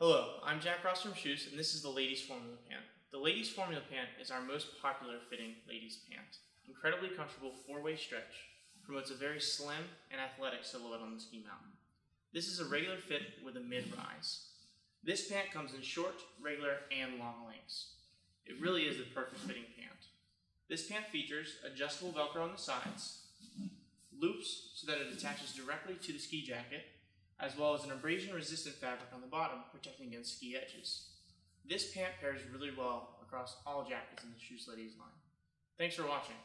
Hello, I'm Jack Ross from Kjus, and this is the Ladies Formula Pant. The Ladies Formula Pant is our most popular fitting ladies pant. Incredibly comfortable four-way stretch, promotes a very slim and athletic silhouette on the ski mountain. This is a regular fit with a mid-rise. This pant comes in short, regular, and long lengths. It really is the perfect fitting pant. This pant features adjustable velcro on the sides, loops so that it attaches directly to the ski jacket, as well as an abrasion resistant fabric on the bottom protecting against ski edges. This pant pairs really well across all jackets in the Kjus Ladies line. Thanks for watching.